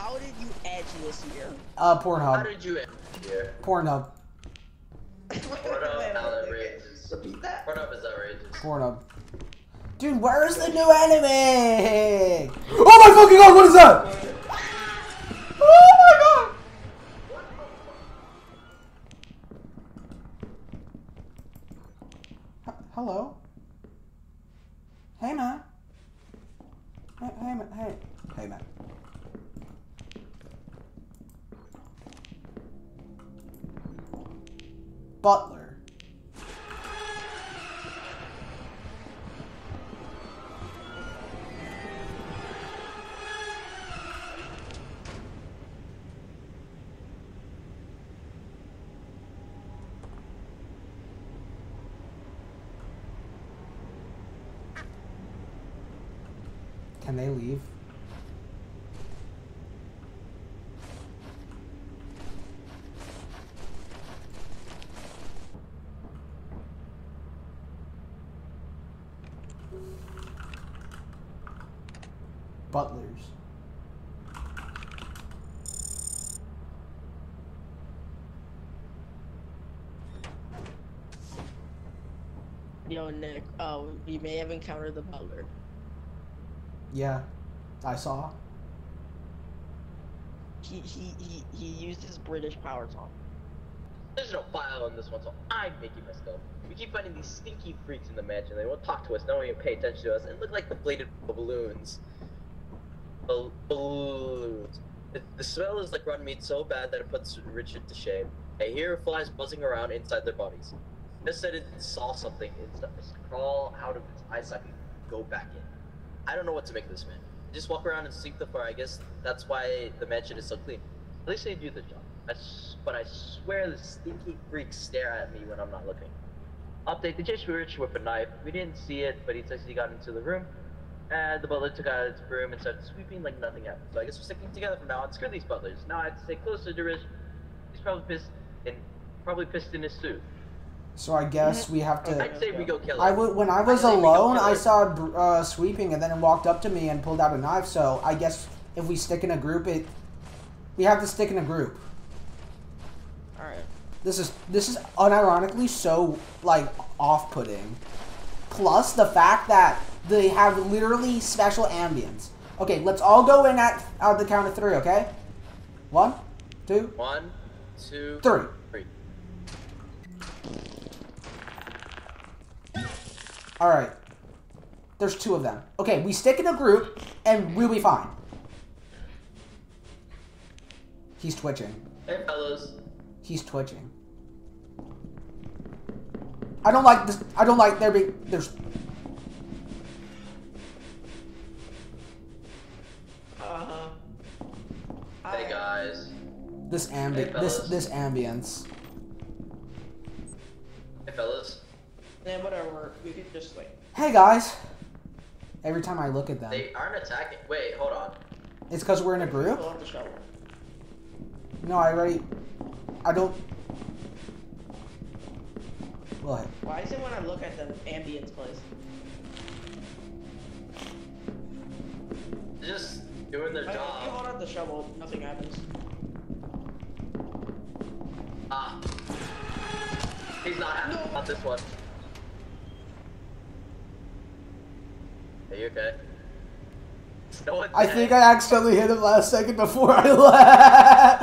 how did you edge this year? Uh, How Pornhub. did you end here? Pornhub. Pornhub outrageous. Repeat that. Pornhub is outrageous. Pornhub. Dude, where's the new enemy? Oh my fucking god, what is that? Oh my god! H- Hello? Hey, man. Hey, hey, man. Hey. Hey, man. Butler. Can they leave? Butlers. Yo, Nick, uh, we may have encountered the butler. Yeah, I saw. He, he, he, he used his British power talk. There's no file on this one, so I'm making my stuff. We keep finding these stinky freaks in the mansion. They won't talk to us, don't even pay attention to us, and look like deflated balloons. Bal- balloons. The, smell is like run meat so bad that it puts Richard to shame. I hear flies buzzing around inside their bodies. Just said it saw something inside. Crawl out of its eye socket go back in. I don't know what to make of this man. Just walk around and sleep the floor. I guess that's why the mansion is so clean. At least they do the job. But I swear the stinky freaks stare at me when I'm not looking. Update: The chased Rich with a knife. We didn't see it, but he says he got into the room. And the butler took out his broom and started sweeping like nothing happened. So I guess we're sticking together from now on. Screw these butlers. Now I have to stay close to Rich. He's probably pissed and probably pissed in his suit. So I guess we have to. I'd say we go kill him. I would when I was I think we go alone, I saw it uh, sweeping, and then it walked up to me and pulled out a knife. So I guess if we stick in a group, it we have to stick in a group. Alright. This is this is unironically so like off-putting. Plus the fact that they have literally special ambience. Okay, let's all go in at at the count of three. Okay, one, two, One, two, three. three. All right. There's two of them. Okay, we stick in a group and we'll be fine. He's twitching. Hey fellas. He's twitching. I don't like this. I don't like there being there's. Uh-huh. Hey guys. This Hey, this this ambience. Hey fellas. Then whatever, we could just like... Hey guys. Every time I look at them, They aren't attacking. Wait, hold on. it's because we're in a group. Pull out the shovel. No, I already. I don't. What? Why is it when I look at the ambience place? They're just doing their Like, if you job. hold out the shovel, nothing happens. Ah. He's not happy No. about this one. Are you okay? No one's I dead. think I accidentally hit him last second before I left.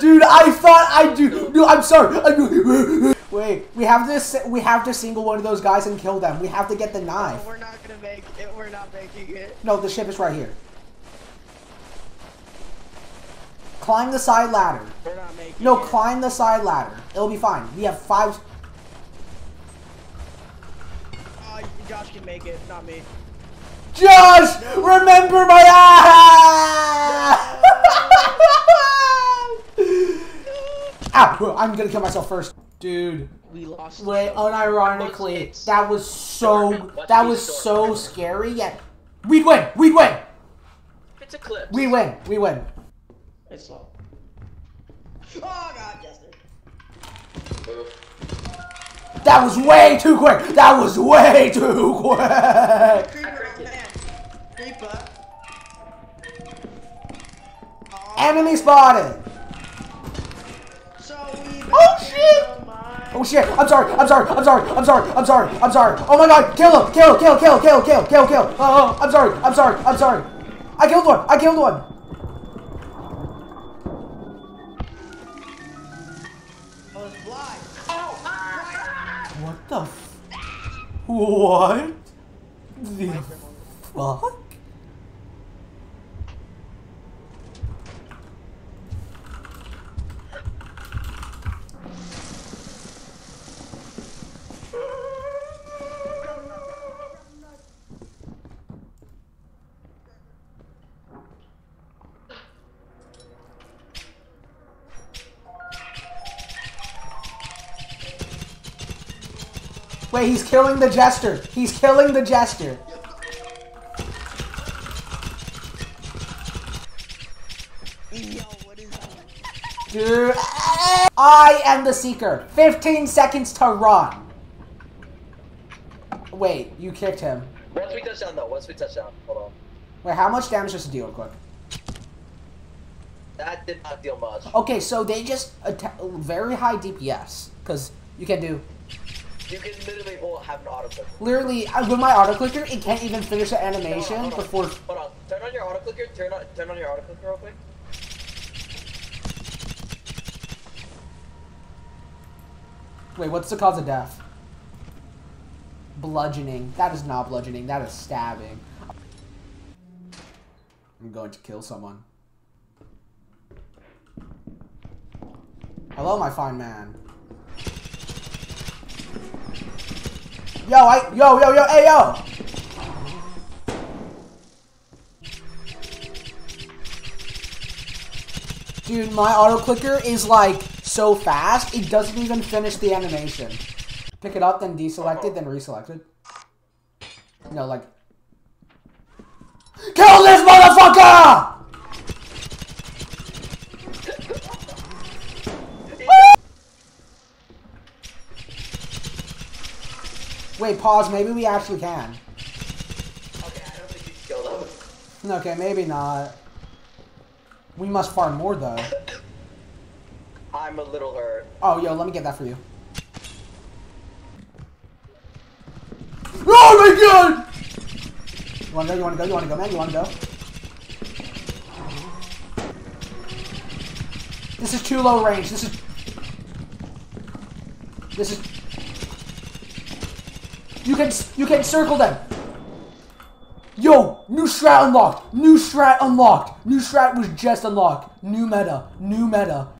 Dude, I thought I do. No, I'm sorry. I- Wait, we have to we have to single one of those guys and kill them. We have to get the knife. Oh, we're not gonna make it. We're not making it. No, the ship is right here. Climb the side ladder. We're not making No, it. climb the side ladder. It'll be fine. We have five. Oh, Josh can make it, not me. Josh, remember my ah, ass! Ow! I'm gonna kill myself first, dude. We lost. Wait, unironically, that was so that was so scary. Yet we'd win. We'd win. It's a clip. We win. We win. It's slow. Oh god, yes. That was way too quick. That was way too quick. Creeper, man. Creeper. Enemy spotted! So we Oh, shit! Oh shit! I'm sorry! I'm sorry! I'm sorry! I'm sorry! I'm sorry! I'm sorry! Oh my god! Kill him! Kill! Kill! Kill! Kill! Kill! Kill! Kill! Oh! I'm sorry! I'm sorry! I'm sorry! I killed one! I killed one! What the? F- what? The fuck? Wait, he's killing the jester. He's killing the jester. Yo, what is that? Dude, I am the seeker. 15 seconds to run. Wait, you kicked him. Once we touch down, though. Once we touch down. Hold on. Wait, how much damage does it deal, quick? That did not deal much. Okay, so they just atta- very high DPS because you can do You can literally hold, have an auto clicker. literally uh, with my auto clicker, it can't even finish the animation Hold on, hold on. before. Hold on. Turn on your auto clicker. Turn on. Turn on your auto clicker real quick. Wait, what's the cause of death? Bludgeoning. That is not bludgeoning. That is stabbing. I'm going to kill someone. Hello, my fine man. Yo, I, yo, yo, yo, hey, yo! Dude, my auto clicker is like so fast, it doesn't even finish the animation. Pick it up, then deselect it, then reselect it. No, like. Kill this motherfucker! Wait, pause. Maybe we actually can. Okay, I don't think you killed him. Okay, maybe not. We must farm more though. I'm a little hurt. Oh, yo, let me get that for you. Oh my god! You wanna go? You wanna go? You wanna go, man? You wanna go? This is too low range. This is. This is. You can you can circle them. Yo, new strat unlocked. New strat unlocked. New strat was just unlocked. New meta. New meta.